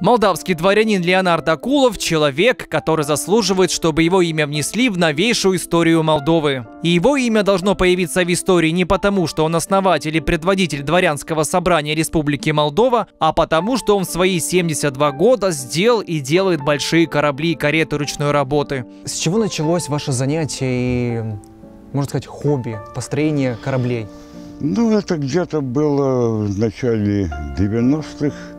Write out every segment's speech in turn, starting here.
Молдавский дворянин Леонард Акулов – человек, который заслуживает, чтобы его имя внесли в новейшую историю Молдовы. И его имя должно появиться в истории не потому, что он основатель и предводитель дворянского собрания Республики Молдова, а потому, что он в свои 72 года сделал и делает большие корабли и кареты ручной работы. С чего началось ваше занятие и, можно сказать, хобби построения кораблей? Ну, это где-то было в начале 90-х.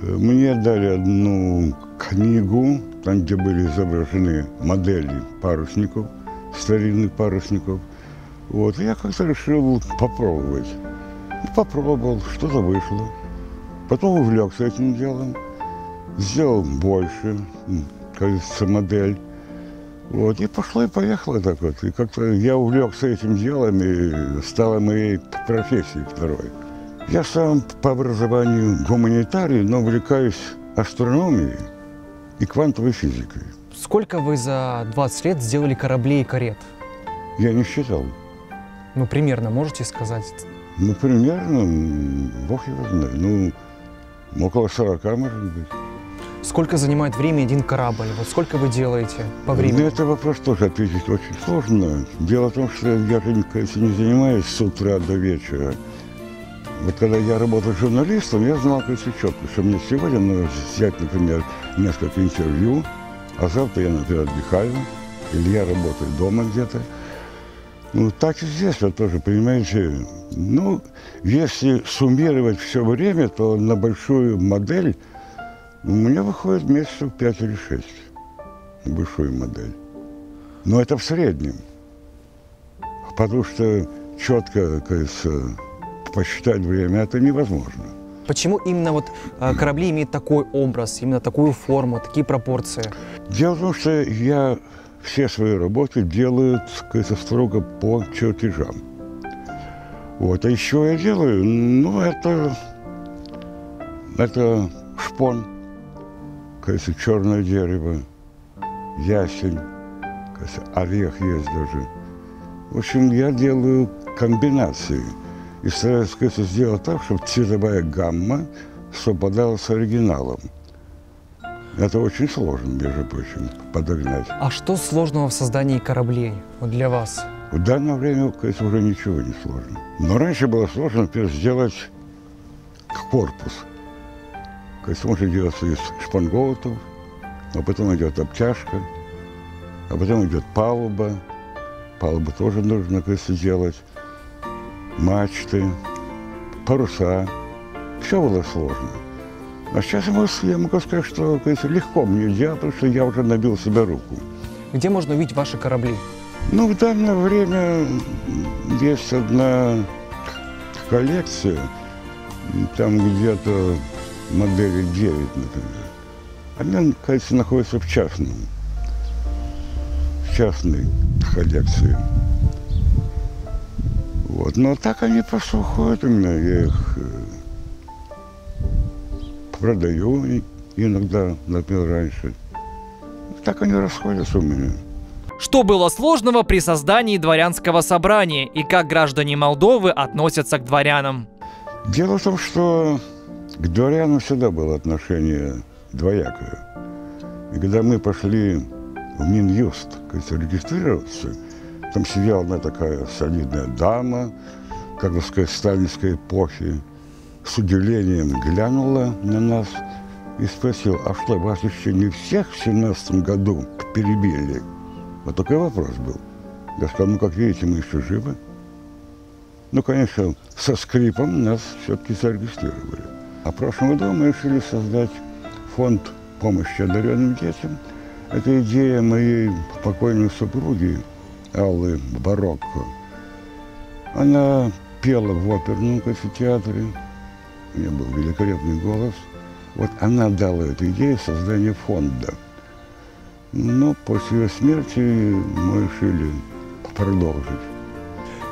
Мне дали одну книгу, там, где были изображены модели парусников, старинных парусников. Вот, я как-то решил попробовать. И попробовал, что-то вышло. Потом увлекся этим делом, сделал больше, кажется, модель. Вот, и пошло и поехало так вот. И как-то я увлекся этим делом, и стало моей профессией второй. Я сам по образованию гуманитарий, но увлекаюсь астрономией и квантовой физикой. Сколько вы за 20 лет сделали кораблей и карет? Я не считал. Ну, примерно можете сказать? Ну, примерно, бог его знает, ну, около 40, может быть. Сколько занимает время один корабль? Вот сколько вы делаете по На времени? этот вопрос тоже ответить очень сложно. Дело в том, что я кажется, не занимаюсь с утра до вечера. Вот когда я работал журналистом, я знал, кажется, четко, что мне сегодня нужно взять, например, несколько интервью, а завтра я, например, отдыхаю, или я работаю дома где-то. Ну, так и здесь вот тоже, понимаете, ну, если суммировать все время, то на большую модель у меня выходит месяцев 5 или 6 на большую модель. Но это в среднем. Потому что четко, как говорится, посчитать время это невозможно. Почему именно вот э, корабли имеют такой образ, именно такую форму, такие пропорции? Дело в том, что я все свои работы делаю, говорится, строго по чертежам. Вот. А еще я делаю, ну, это, это шпон, говорится, черное дерево, ясень, говорится, орех есть даже. В общем, я делаю комбинации и стараюсь, как говорится, сделать так, чтобы цветовая гамма совпадала с оригиналом. Это очень сложно, между прочим, подогнать. А что сложного в создании кораблей вот для вас? В данное время, конечно, уже ничего не сложно. Но раньше было сложно, например, сделать корпус. Конечно, может делаться из шпангоутов, а потом идет обтяжка, а потом идет палуба. Палубу тоже нужно, конечно, делать. Мачты, паруса. Все было сложно. А сейчас я могу, я могу сказать, что конечно, легко мне делать, потому что я уже набил себе руку. Где можно увидеть ваши корабли? Ну, в данное время есть одна коллекция, там где-то модели 9, например. Она, кажется, находится в частном, в частной коллекции. Вот. Но так они просто уходят у меня, я их э, продаю иногда, например, раньше. Так они расходятся у меня. Что было сложного при создании дворянского собрания и как граждане Молдовы относятся к дворянам? Дело в том, что к дворянам всегда было отношение двоякое. И когда мы пошли в Минюст регистрироваться, там сидела одна такая солидная дама, как бы сказать, сталинской эпохи, с удивлением глянула на нас и спросила, а что, вас еще не всех в семнадцатом году перебили? Вот такой вопрос был. Я сказал, ну, как видите, мы еще живы. Ну, конечно, со скрипом нас все-таки зарегистрировали. А в прошлом году мы решили создать фонд помощи одаренным детям. Это идея моей покойной супруги Аллы Барокко. Она пела в оперном театре. У нее был великолепный голос. Вот она дала эту идею создания фонда. Но после ее смерти мы решили продолжить.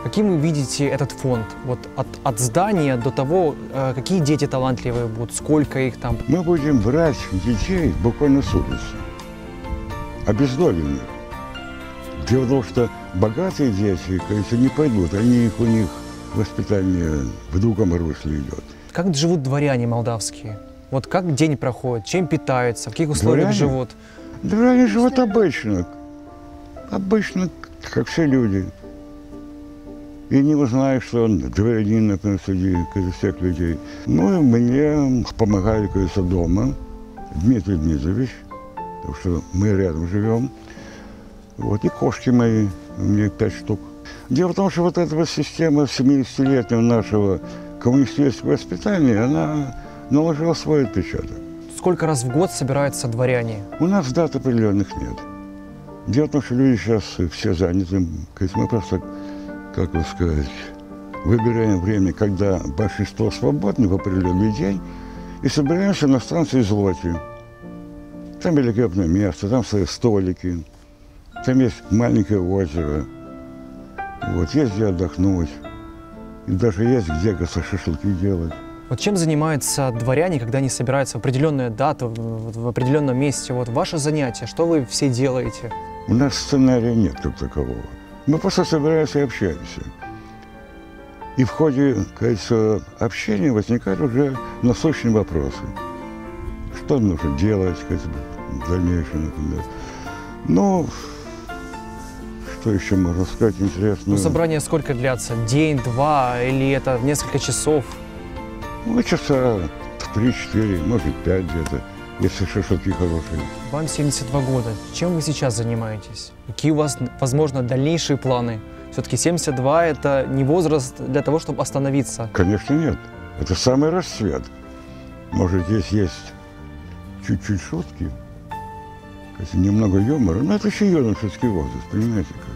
Каким вы видите этот фонд? Вот от, от здания до того, э, какие дети талантливые будут, сколько их там? Мы будем брать детей буквально с улицы, обездоленных. Дело в том, что богатые дети, конечно, не пойдут, они, у них воспитание в другом русле идет. Как живут дворяне молдавские? Вот как день проходит, чем питаются, в каких условиях Дворяне? живут? Дворяне живут обычно. Обычно, как все люди. И не узнаешь, что он дворянин, например, среди всех людей. Ну и мне помогает, кажется, дома Дмитрий Дмитриевич, потому что мы рядом живем. Вот, и кошки мои, у меня пять штук. Дело в том, что вот эта вот система 70-летнего нашего коммунистического воспитания, она наложила свой отпечаток. Сколько раз в год собираются дворяне? У нас дат определенных нет. Дело в том, что люди сейчас все заняты. Мы просто, как бы сказать, выбираем время, когда большинство свободны в определенный день, и собираемся на станции Злоти. Там великолепное место, там стоят столики, там есть маленькое озеро. Вот, есть где отдохнуть. И даже есть где шашлыки делать. Вот чем занимаются дворяне, когда они собираются в определенную дату, в, в определенном месте? Вот ваше занятие, что вы все делаете? У нас сценария нет как такового. Мы просто собираемся и общаемся. И в ходе, кажется, общения возникают уже насущные вопросы. Что нужно делать, кажется, в дальнейшем, например. Ну, что еще можно сказать интересного? Ну, собрание сколько длятся? День, два или это несколько часов? Ну, часа три-четыре, может, пять где-то, если шашлыки хорошие. Вам 72 года. Чем вы сейчас занимаетесь? Какие у вас, возможно, дальнейшие планы? Все-таки 72 – это не возраст для того, чтобы остановиться. Конечно, нет. Это самый расцвет. Может, здесь есть чуть-чуть шутки, немного юмора, но это еще юношеский возраст, понимаете как?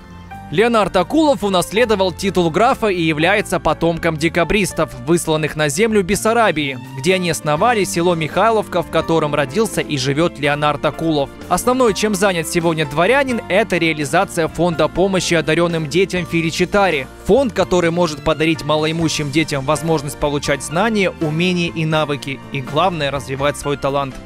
Леонард Акулов унаследовал титул графа и является потомком декабристов, высланных на землю Бессарабии, где они основали село Михайловка, в котором родился и живет Леонард Акулов. Основное, чем занят сегодня дворянин, это реализация фонда помощи одаренным детям Филичитари. Фонд, который может подарить малоимущим детям возможность получать знания, умения и навыки, и главное, развивать свой талант.